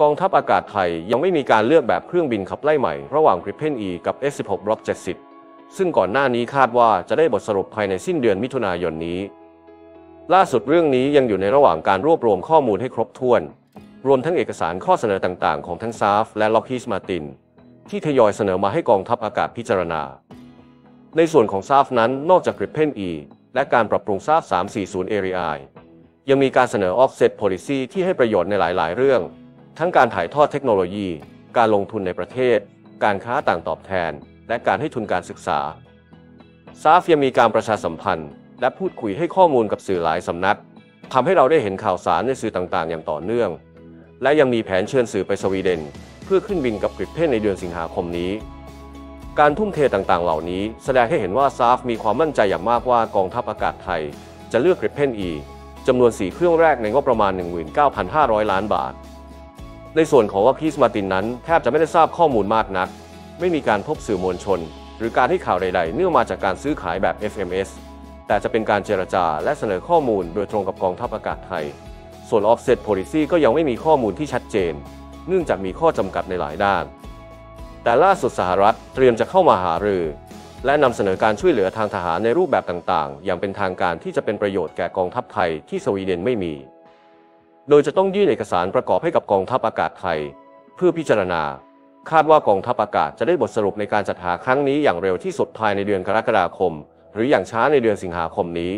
กองทัพอากาศไทยยังไม่มีการเลือกแบบเครื่องบินขับไล่ใหม่ ระหว่าง Gripen E กับ F16 Block 70 ซึ่งก่อนหน้านี้คาดว่าจะได้บทสรุปภายในสิ้นเดือนมิถุนายนนี้ ล่าสุดเรื่องนี้ยังอยู่ในระหว่างการรวบรวมข้อมูลให้ครบถ้วน รวมทั้งเอกสารข้อเสนอต่างๆ ของทั้งซาฟและ Lockheed Martin ที่ทยอยเสนอมาให้กองทัพอากาศพิจารณา ในส่วนของซาฟนั้นนอกจาก Gripen E และการปรับปรุงซาฟ340 ARI ยังมีการเสนอ offset policy ที่ให้ประโยชน์ในหลาย ๆ เรื่อง ทั้งการถ่ายทอดเทคโนโลยี การลงทุนในประเทศ การค้าต่างตอบแทน และการให้ทุนการศึกษา ซาฟยังมีการประชาสัมพันธ์ และพูดคุยให้ข้อมูลกับสื่อหลายสำนักทำให้เราได้เห็นข่าวสารในสื่อต่างๆ อย่างต่อเนื่อง และยังมีแผนเชิญสื่อไปสวีเดน เพื่อขึ้นบินกับกริปเพนในเดือนสิงหาคมนี้การทุ่มเทต่างๆ เหล่านี้แสดงให้เห็นว่าซาฟมีความมั่นใจอย่างมากว่ากองทัพอากาศไทย จะเลือกกริปเพนอีจำนวน 4 เครื่องแรกในงบประมาณ 19,500 ล้านบาท ในส่วนของว่าพีสมาตินนั้นแทบจะไม่ได้ทราบข้อมูลมากนัก ไม่มีการพบสื่อมวลชน หรือการให้ข่าวใดๆ เนื่องมาจากการซื้อขายแบบ FMS แต่จะเป็นการเจรจาและเสนอข้อมูลโดยตรงกับกองทัพอากาศไทย ส่วน offset policy ก็ยังไม่มีข้อมูลที่ชัดเจน เนื่องจากมีข้อจำกัดในหลายด้าน แต่ล่าสุดสหรัฐเตรียมจะเข้ามาหารือ และนำเสนอการช่วยเหลือทางทหารในรูปแบบต่างๆ อย่างเป็นทางการที่จะเป็นประโยชน์แก่กองทัพไทยที่สวีเดนไม่มี โดยจะต้องยื่นเอกสารประกอบให้กับกองทัพอากาศไทย เพื่อพิจารณา คาดว่ากองทัพอากาศจะได้บทสรุปในการจัดหาครั้งนี้อย่างเร็วที่สุดภายในเดือนกรกฎาคม หรืออย่างช้าในเดือนสิงหาคมนี้